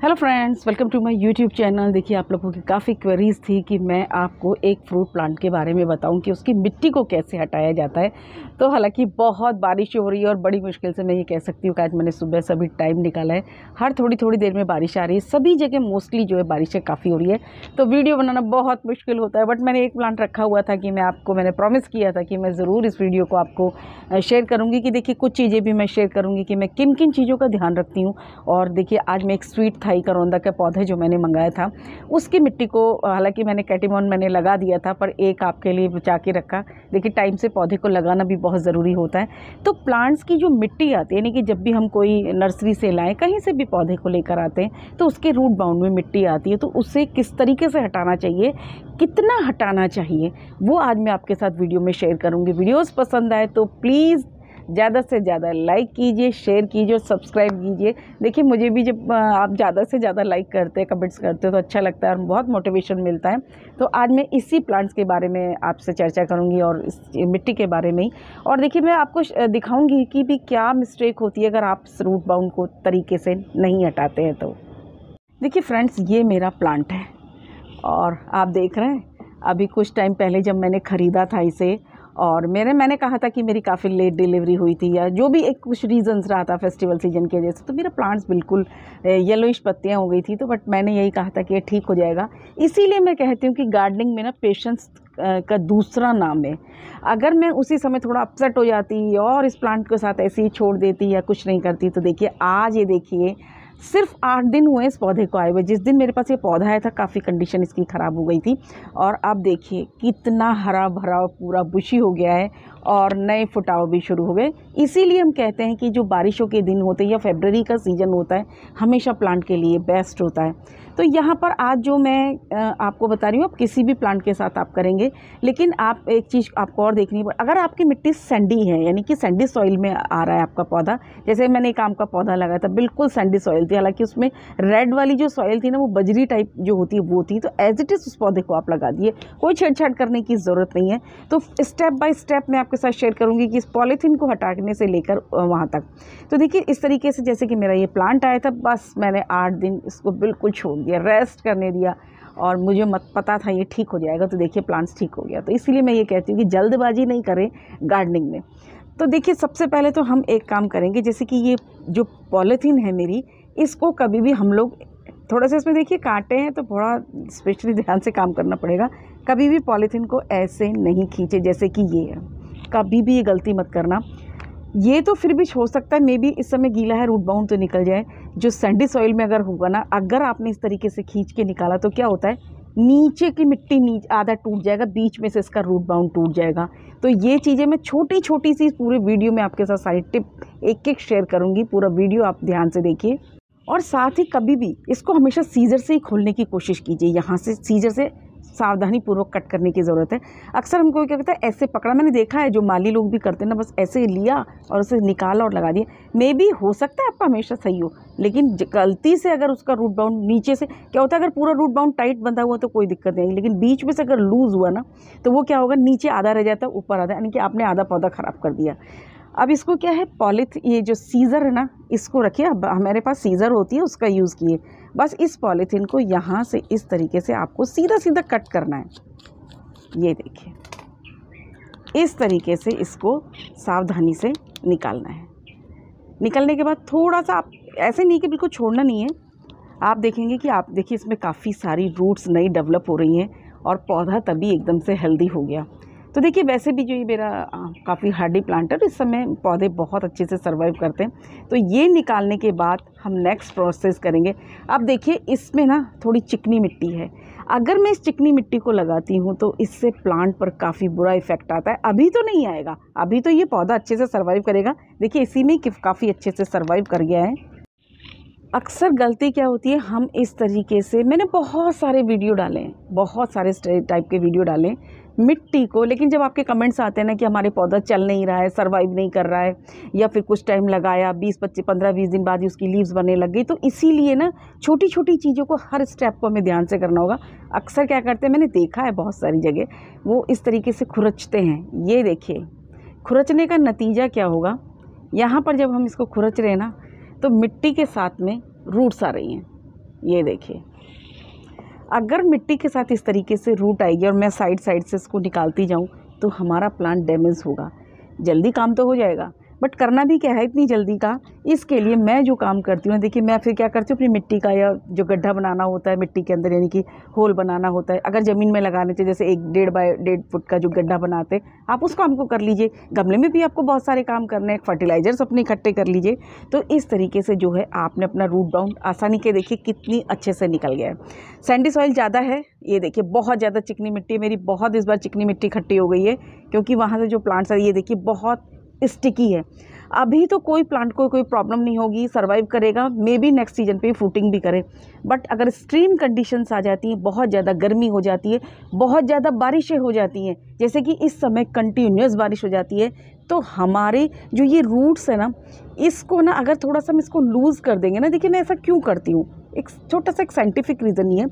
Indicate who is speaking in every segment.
Speaker 1: Hello friends welcome to my YouTube channel देखिए, आप लोगों की काफ़ी क्वेरीज थी कि मैं आपको एक फ्रूट प्लांट के बारे में बताऊँ कि उसकी मिट्टी को कैसे हटाया जाता है। तो हालाँकि बहुत बारिश हो रही है और बड़ी मुश्किल से मैं ये कह सकती हूँ कि आज मैंने सुबह से अभी टाइम निकाला है। हर थोड़ी थोड़ी देर में बारिश आ रही है। सभी जगह मोस्टली जो है बारिशें काफ़ी हो रही है। तो वीडियो बनाना बहुत मुश्किल होता है बट मैंने एक प्लांट रखा हुआ था कि मैं आपको, मैंने प्रॉमिस किया था कि मैं ज़रूर इस वीडियो को आपको शेयर करूँगी कि देखिए कुछ चीज़ें भी मैं शेयर करूँगी कि मैं किन किन चीज़ों का ध्यान रखती हूँ। और देखिए, आज मैं एक स्वीट थाई करौंदा के पौधे जो मैंने मंगाया था, उसकी मिट्टी को, हालाँकि मैंने कैटिमोन मैंने लगा दिया था, पर एक आपके लिए बचा के रखा। देखिए, टाइम से पौधे को लगाना भी बहुत ज़रूरी होता है। तो प्लांट्स की जो मिट्टी आती है, यानी कि जब भी हम कोई नर्सरी से लाएँ, कहीं से भी पौधे को लेकर आते हैं तो उसके रूट बाउंड में मिट्टी आती है। तो उसे किस तरीके से हटाना चाहिए, कितना हटाना चाहिए, वो आज मैं आपके साथ वीडियो में शेयर करूँगी। वीडियोज़ पसंद आए तो प्लीज़ ज़्यादा से ज़्यादा लाइक कीजिए शेयर कीजिए और सब्सक्राइब कीजिए। देखिए, मुझे भी जब आप ज़्यादा से ज़्यादा लाइक करते हैं कमेंट्स करते हो तो अच्छा लगता है और बहुत मोटिवेशन मिलता है। तो आज मैं इसी प्लांट्स के बारे में आपसे चर्चा करूँगी और इस मिट्टी के बारे में ही। और देखिए, मैं आपको दिखाऊँगी कि भी क्या मिस्टेक होती है अगर आप रूट बाउंड को तरीके से नहीं हटाते हैं तो। देखिए फ्रेंड्स ये मेरा प्लांट है। और आप देख रहे हैं, अभी कुछ टाइम पहले जब मैंने ख़रीदा था इसे और मेरे, मैंने कहा था कि मेरी काफ़ी लेट डिलीवरी हुई थी या जो भी एक कुछ रीजंस रहा था फेस्टिवल सीज़न की वजह से तो मेरा प्लांट्स बिल्कुल येलोइश पत्तियाँ हो गई थी तो बट मैंने यही कहा था कि ये ठीक हो जाएगा। इसीलिए मैं कहती हूँ कि गार्डनिंग में ना पेशेंस का दूसरा नाम है। अगर मैं उसी समय थोड़ा अपसेट हो जाती और इस प्लांट के साथ ऐसे ही छोड़ देती या कुछ नहीं करती तो देखिए आज ये देखिए सिर्फ़ आठ दिन हुए इस पौधे को आए हुए। जिस दिन मेरे पास ये पौधा आया था, काफ़ी कंडीशन इसकी ख़राब हो गई थी। और आप देखिए, कितना हरा भरा पूरा बुशी हो गया है। और नए फुटाव भी शुरू हो गए। इसीलिए हम कहते हैं कि जो बारिशों के दिन होते हैं या फेबररी का सीज़न होता है, हमेशा प्लांट के लिए बेस्ट होता है। तो यहाँ पर आज जो मैं आपको बता रही हूँ, आप किसी भी प्लांट के साथ आप करेंगे, लेकिन आप एक चीज़ आपको और देखनी पड़, अगर आपकी मिट्टी सैंडी है, यानी कि सैंडी सॉइल में आ रहा है आपका पौधा, जैसे मैंने एक आम का पौधा लगाया था, बिल्कुल सैंडी सॉइल थी, हालाँकि उसमें रेड वाली जो सॉइल थी ना, वो बजरी टाइप जो होती है, वो थी तो एज इट इज़ उस पौधे को आप लगा दिए। कोई छेड़छाड़ करने की ज़रूरत नहीं है। तो स्टेप बाय स्टेप मैं आपके साथ शेयर करूँगी कि इस पॉलीथीन को हटाने से लेकर वहाँ तक। तो देखिए, इस तरीके से जैसे कि मेरा ये प्लांट आया था, बस मैंने आठ दिन इसको बिल्कुल छोड़ दिया रेस्ट करने दिया और मुझे मत, पता था ये ठीक हो जाएगा तो देखिए प्लांट्स ठीक हो गया। तो इसलिए मैं ये कहती हूँ कि जल्दबाजी नहीं करें गार्डनिंग में। तो देखिए, सबसे पहले तो हम एक काम करेंगे, जैसे कि ये जो पॉलीथीन है मेरी, इसको कभी भी हम लोग थोड़ा सा इसमें देखिए कांटे हैं तो थोड़ा स्पेशली ध्यान से काम करना पड़ेगा। कभी भी पॉलीथीन को ऐसे नहीं खींचे, जैसे कि ये है। कभी भी ये गलती मत करना। ये तो फिर भी हो सकता है मे बी इस समय गीला है रूट बाउंड तो निकल जाए। जो सैंडी सॉइल में अगर होगा ना, अगर आपने इस तरीके से खींच के निकाला तो क्या होता है? नीचे की मिट्टी नीचे, आधा टूट जाएगा, बीच में से इसका रूट बाउंड टूट जाएगा। तो ये चीज़ें मैं छोटी छोटी सी पूरे वीडियो में आपके साथ सारी टिप एक एक शेयर करूँगी। पूरा वीडियो आप ध्यान से देखिए। और साथ ही कभी भी इसको हमेशा सीज़र से ही खोलने की कोशिश कीजिए। यहाँ से सीज़र से सावधानी पूर्वक कट करने की ज़रूरत है। अक्सर हमको क्या कहता है, ऐसे पकड़ा मैंने देखा है, जो माली लोग भी करते हैं ना, बस ऐसे लिया और उसे निकाला और लगा दिया। मे भी हो सकता है आपका हमेशा सही हो, लेकिन गलती से अगर उसका रूट बाउंड नीचे से, क्या होता है, अगर पूरा रूट बाउंड टाइट बंधा हुआ तो कोई दिक्कत नहीं, लेकिन बीच में से अगर लूज़ हुआ ना तो वो क्या होगा, नीचे आधा रह जाता है, ऊपर आधा, यानी कि आपने आधा पौधा ख़राब कर दिया। अब इसको क्या है? पॉलिथ ये जो सीज़र है ना, इसको रखिए। अब हमारे पास सीज़र होती है, उसका यूज़ किए। बस इस पॉलीथीन को यहाँ से इस तरीके से आपको सीधा सीधा कट करना है। ये देखिए। इस तरीके से इसको सावधानी से निकालना है। निकलने के बाद थोड़ा सा आप, ऐसे नहीं कि बिल्कुल छोड़ना नहीं है। आप देखेंगे कि आप, देखिए इसमें काफ़ी सारी रूट्स नई डेवलप हो रही हैं और पौधा तभी एकदम से हेल्दी हो गया। तो देखिए, वैसे भी जो ये मेरा काफ़ी हार्डी प्लांट है इस समय पौधे बहुत अच्छे से सर्वाइव करते हैं। तो ये निकालने के बाद हम नेक्स्ट प्रोसेस करेंगे। अब देखिए, इसमें ना थोड़ी चिकनी मिट्टी है। अगर मैं इस चिकनी मिट्टी को लगाती हूँ तो इससे प्लांट पर काफ़ी बुरा इफ़ेक्ट आता है। अभी तो नहीं आएगा। अभी तो ये पौधा अच्छे से सर्वाइव करेगा। देखिए, इसी में काफ़ी अच्छे से सर्वाइव कर गया है। अक्सर गलती क्या होती है? हम इस तरीके से, मैंने बहुत सारे वीडियो डाले हैं। बहुत सारे टाइप के वीडियो डाले मिट्टी को, लेकिन जब आपके कमेंट्स आते हैं ना कि हमारे पौधा चल नहीं रहा है सर्वाइव नहीं कर रहा है, या फिर कुछ टाइम लगाया, बीस, पच्चीस, पंद्रह, बीस दिन बाद ही उसकी लीव्स बनने लग गई तो इसीलिए ना छोटी छोटी चीज़ों को हर स्टेप को हमें ध्यान से करना होगा। अक्सर क्या करते हैं, मैंने देखा है बहुत सारी जगह, वो इस तरीके से खुरचते हैं। ये देखिए, खुरचने का नतीजा क्या होगा? यहाँ पर जब हम इसको खुरच रहे हैं ना तो मिट्टी के साथ में रूट्स आ रही हैं। ये देखिए। अगर मिट्टी के साथ इस तरीके से रूट आएगी और मैं साइड साइड से इसको निकालती जाऊँ तो हमारा प्लांट डैमेज होगा। जल्दी काम तो हो जाएगा। बट करना भी क्या है इतनी जल्दी का? इसके लिए मैं जो काम करती हूँ, देखिए मैं फिर क्या करती हूँ, अपनी मिट्टी का या जो गड्ढा बनाना होता है, मिट्टी के अंदर यानी कि होल बनाना होता है। अगर ज़मीन में लगाने चाहिए जैसे एक डेढ़ बाय डेढ़ फुट का जो गड्ढा बनाते, आप उस काम को कर लीजिए। गमले में भी आपको बहुत सारे काम करने हैं फर्टिलाइज़र्स अपने इकट्ठे कर लीजिए। तो इस तरीके से जो है आपने अपना रूट डाउन आसानी के देखिए कितनी अच्छे से निकल गया है। सैंडी सॉइल ज़्यादा है, ये देखिए बहुत ज़्यादा चिकनी मिट्टी मेरी बहुत इस बार चिकनी मिट्टी खट्टी हो गई है, क्योंकि वहाँ से जो प्लांट्स है, ये देखिए बहुत स्टिकी है। अभी तो कोई प्लांट को कोई प्रॉब्लम नहीं होगी सर्वाइव करेगा मे बी नेक्स्ट सीज़न पे फूटिंग भी करे। बट अगर स्ट्रीम कंडीशंस आ जाती हैं, बहुत ज़्यादा गर्मी हो जाती है, बहुत ज़्यादा बारिशें हो जाती हैं, जैसे कि इस समय कंटिन्यूस बारिश हो जाती है तो हमारे जो ये रूट्स है ना, इसको ना अगर थोड़ा सा हम इसको लूज़ कर देंगे ना, देखिए मैं ऐसा क्यों करती हूँ? एक छोटा सा एक साइंटिफिक रीज़न ही है।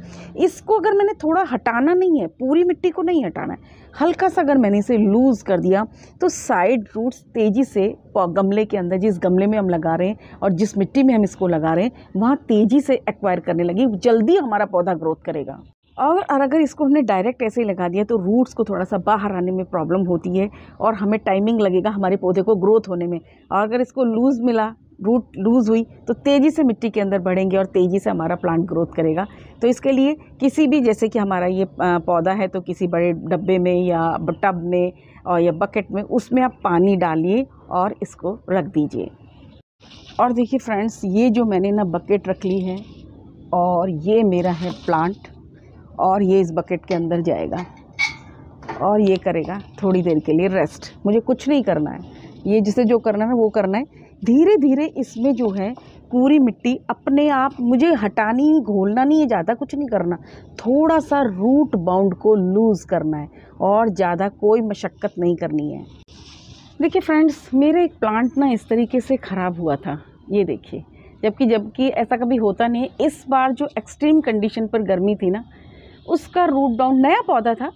Speaker 1: इसको अगर मैंने थोड़ा हटाना नहीं है, पूरी मिट्टी को नहीं हटाना है हल्का सा अगर मैंने इसे लूज़ कर दिया तो साइड रूट्स तेज़ी से गमले के अंदर, जिस गमले में हम लगा रहे हैं और जिस मिट्टी में हम इसको लगा रहे हैं, वहाँ तेज़ी से एक्वायर करने लगी। जल्दी हमारा पौधा ग्रोथ करेगा। और अगर इसको हमने डायरेक्ट ऐसे ही लगा दिया तो रूट्स को थोड़ा सा बाहर आने में प्रॉब्लम होती है और हमें टाइमिंग लगेगा हमारे पौधे को ग्रोथ होने में। और अगर इसको लूज़ मिला रूट लूज़ हुई तो तेज़ी से मिट्टी के अंदर बढ़ेंगे और तेज़ी से हमारा प्लांट ग्रोथ करेगा। तो इसके लिए किसी भी, जैसे कि हमारा ये पौधा है तो किसी बड़े डब्बे में या टब में और या बकेट में, उसमें आप पानी डालिए और इसको रख दीजिए। और देखिए फ्रेंड्स ये जो मैंने ना बकेट रख ली है और ये मेरा है प्लांट और ये इस बकेट के अंदर जाएगा और ये करेगा थोड़ी देर के लिए रेस्ट मुझे कुछ नहीं करना है। ये जिसे जो करना है, वो करना है। धीरे धीरे इसमें जो है, पूरी मिट्टी अपने आप, मुझे हटानी, घोलना नहीं है, ज़्यादा कुछ नहीं करना। थोड़ा सा रूट बाउंड को लूज़ करना है और ज़्यादा कोई मशक्क़त नहीं करनी है। देखिए फ्रेंड्स मेरे एक प्लांट ना इस तरीके से ख़राब हुआ था। ये देखिए, जबकि जबकि ऐसा कभी होता नहीं है। इस बार जो एक्सट्रीम कंडीशन पर गर्मी थी ना उसका रूट डाउन नया पौधा था।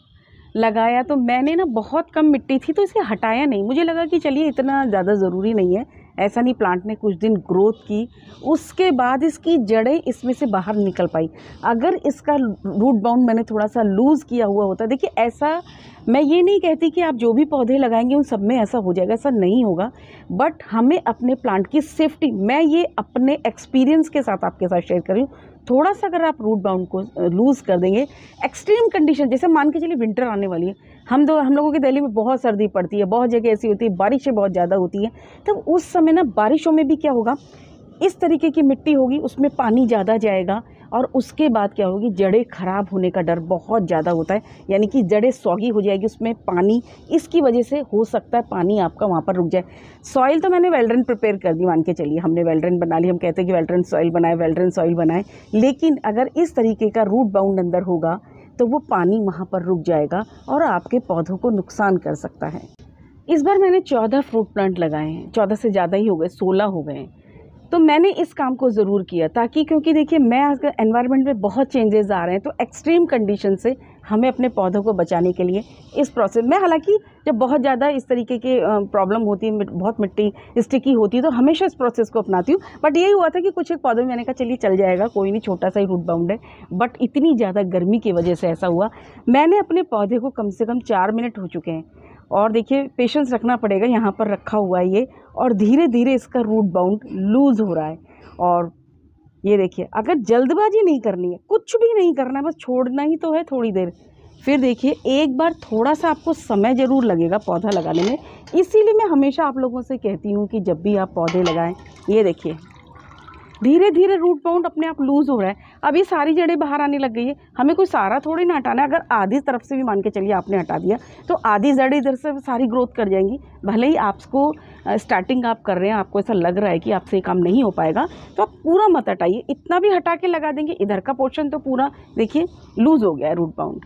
Speaker 1: लगाया तो मैंने ना बहुत कम मिट्टी थी तो इसे हटाया नहीं। मुझे लगा कि चलिए इतना ज़्यादा ज़रूरी नहीं है। ऐसा नहीं प्लांट ने कुछ दिन ग्रोथ की। उसके बाद इसकी जड़ें इसमें से बाहर निकल पाई। अगर इसका रूट बाउंड मैंने थोड़ा सा लूज़ किया हुआ होता, देखिए ऐसा मैं ये नहीं कहती कि आप जो भी पौधे लगाएँगे, उन सब में ऐसा हो जाएगा, ऐसा नहीं होगा। बट हमें अपने प्लांट की सेफ्टी मैं ये अपने एक्सपीरियंस के साथ आपके साथ शेयर कर रही हूँ। थोड़ा सा अगर आप रूट बाउंड को लूज़ कर देंगे एक्सट्रीम कंडीशन जैसे मान के चलिए विंटर आने वाली है, हम दो, हम लोगों की दिल्ली में बहुत सर्दी पड़ती है, बहुत जगह ऐसी होती है, बारिशें बहुत ज़्यादा होती हैं, तब उस समय ना बारिशों में भी क्या होगा, इस तरीके की मिट्टी होगी, उसमें पानी ज़्यादा जाएगा और उसके बाद क्या होगी जड़ें ख़राब होने का डर बहुत ज़्यादा होता है, यानी कि जड़ें सौगी हो जाएगी, उसमें पानी, इसकी वजह से हो सकता है पानी आपका वहाँ पर रुक जाए। सॉइल तो मैंने वेल्ड्रन प्रिपेयर कर दी, मान के चलिए, हमने वेल्ड्रन बना ली, हम कहते हैं कि वेल्ड्रन सॉइल बनाए वेल्ड्रन सॉइल बनाए, लेकिन अगर इस तरीके का रूट बाउंड अंदर होगा तो वो पानी वहाँ पर रुक जाएगा और आपके पौधों को नुकसान कर सकता है। इस बार मैंने चौदह फ्रूट प्लांट लगाए हैं, चौदह से ज़्यादा ही हो गए, सोलह हो गए तो मैंने इस काम को ज़रूर किया, ताकि क्योंकि देखिए, मैं आज एनवायरनमेंट में बहुत चेंजेस आ रहे हैं तो एक्सट्रीम कंडीशन से हमें अपने पौधों को बचाने के लिए इस प्रोसेस में हालाँकि जब बहुत ज़्यादा इस तरीके के प्रॉब्लम होती है बहुत मिट्टी स्टिकी होती है तो हमेशा इस प्रोसेस को अपनाती हूँ। बट यही हुआ था कि कुछ एक पौधों में मैंने कहा, चलिए, चल जाएगा, कोई नहीं, छोटा सा ही रूट बाउंड है। बट इतनी ज़्यादा गर्मी की वजह से ऐसा हुआ, मैंने अपने पौधे को कम से कम चार मिनट हो चुके हैं। और देखिए पेशेंस रखना पड़ेगा, यहाँ पर रखा हुआ है ये, और धीरे धीरे इसका रूट बाउंड लूज़ हो रहा है। और ये देखिए, अगर जल्दबाजी नहीं करनी है, कुछ भी नहीं करना है बस छोड़ना ही तो है थोड़ी देर। फिर देखिए, एक बार थोड़ा सा आपको समय ज़रूर लगेगा पौधा लगाने में। इसीलिए मैं हमेशा आप लोगों से कहती हूँ कि जब भी आप पौधे लगाएँ, ये देखिए धीरे धीरे रूट बाउंड अपने आप लूज़ हो रहा है। अभी सारी जड़ें बाहर आने लग गई है। हमें कोई सारा थोड़ी ना हटाना है। अगर आधी तरफ़ से भी मान के चलिए आपने हटा दिया तो आधी जड़ें इधर से सारी ग्रोथ कर जाएँगी। भले ही आपको स्टार्टिंग आप कर रहे हैं, आपको ऐसा लग रहा है कि आपसे ये काम नहीं हो पाएगा तो आप पूरा मत हटाइए। इतना भी हटा के लगा देंगे, इधर का पोर्शन तो पूरा, देखिए लूज़ हो गया है रूट बाउंड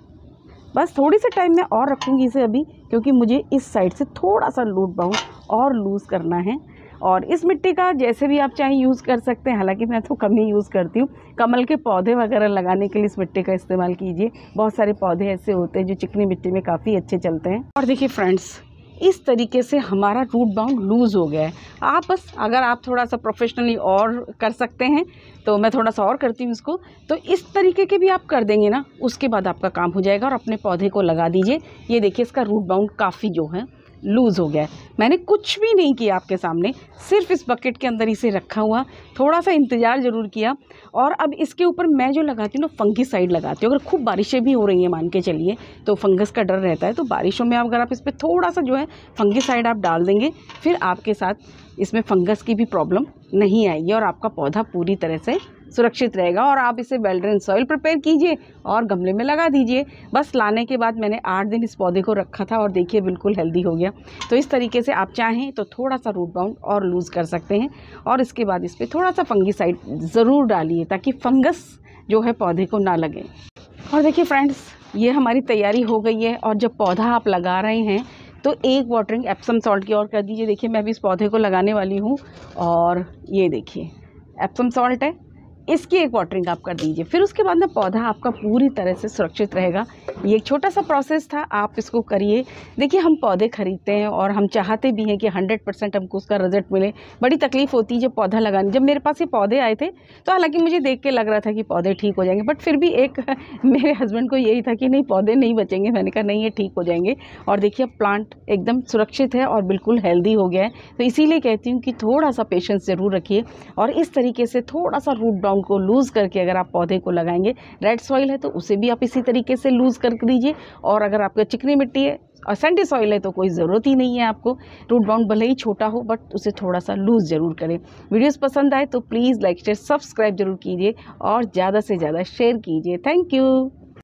Speaker 1: बस थोड़ी सी टाइम में और रखूँगी इसे अभी, क्योंकि मुझे इस साइड से थोड़ा सा रूट बाउंड और लूज़ करना है। और इस मिट्टी का जैसे भी आप चाहें यूज़ कर सकते हैं। हालाँकि मैं तो कम ही यूज़ करती हूँ। कमल के पौधे वगैरह लगाने के लिए इस मिट्टी का इस्तेमाल कीजिए। बहुत सारे पौधे ऐसे होते हैं जो चिकनी मिट्टी में काफ़ी अच्छे चलते हैं। और देखिए फ्रेंड्स इस तरीके से हमारा रूट बाउंड लूज़ हो गया है। आप बस, अगर आप थोड़ा सा प्रोफेशनली और कर सकते हैं तो मैं थोड़ा सा और करती हूँ इसको। तो इस तरीके के भी आप कर देंगे ना, उसके बाद आपका काम हो जाएगा और अपने पौधे को लगा दीजिए। ये देखिए इसका रूट बाउंड काफ़ी जो है लूज़ हो गया है। मैंने कुछ भी नहीं किया आपके सामने, सिर्फ़ इस बकेट के अंदर इसे रखा हुआ थोड़ा सा इंतज़ार ज़रूर किया। और अब इसके ऊपर मैं जो लगाती हूँ ना फंगी साइड लगाती हूँ। अगर खूब बारिशें भी हो रही हैं, मान के चलिए तो फंगस का डर रहता है। तो बारिशों में अगर आप इस पर थोड़ा सा जो है फंगी साइड आप डाल देंगे, फिर आपके साथ इसमें फंगस की भी प्रॉब्लम नहीं आएगी और आपका पौधा पूरी तरह से सुरक्षित रहेगा और आप इसे वेल ड्रेन सॉइल प्रिपेयर कीजिए और गमले में लगा दीजिए। बस लाने के बाद मैंने आठ दिन इस पौधे को रखा था और देखिए बिल्कुल हेल्दी हो गया। तो इस तरीके से आप चाहें तो थोड़ा सा रूट बाउंड और लूज़ कर सकते हैं और इसके बाद इस पर थोड़ा सा फंगी साइड ज़रूर डालिए ताकि फंगस जो है पौधे को ना लगे। और देखिए फ्रेंड्स ये हमारी तैयारी हो गई है और जब पौधा आप लगा रहे हैं तो एक वाटरिंग एप्सम सॉल्ट की और कर दीजिए। देखिए मैं अभी इस पौधे को लगाने वाली हूँ और ये देखिए एप्सम सॉल्ट है। इसकी एक वाटरिंग आप कर दीजिए। फिर उसके बाद ना पौधा आपका पूरी तरह से सुरक्षित रहेगा। ये एक छोटा सा प्रोसेस था, आप इसको करिए। देखिए, हम पौधे खरीदते हैं और हम चाहते भी हैं कि हंड्रेड परसेंट हमको उसका रिज़ल्ट मिले। बड़ी तकलीफ़ होती है जब पौधा लगाने, जब मेरे पास ये पौधे आए थे तो हालाँकि मुझे देख के लग रहा था कि पौधे ठीक हो जाएँगे बट फिर भी एक मेरे हस्बैंड को यही था कि नहीं, पौधे नहीं बचेंगे। मैंने कहा, नहीं, ये ठीक हो जाएँगे। और देखिए प्लांट एकदम सुरक्षित है और बिल्कुल हेल्दी हो गया है। तो इसीलिए कहती हूँ कि थोड़ा सा पेशेंस ज़रूर रखिए और इस तरीके से थोड़ा सा रूट ग्राउंड को लूज़ करके अगर आप पौधे को लगाएँगे रेड सॉइल है तो उसे भी आप इसी तरीके से लूज़ कर दीजिए। और अगर आपका चिकनी मिट्टी है, और सेंडी सॉइल है तो कोई ज़रूरत ही नहीं है आपको। रूट बाउंड भले ही छोटा हो बट उसे थोड़ा सा लूज़ ज़रूर करें। वीडियोस पसंद आए तो प्लीज़ लाइक शेयर सब्सक्राइब ज़रूर कीजिए और ज़्यादा से ज़्यादा शेयर कीजिए। Thank you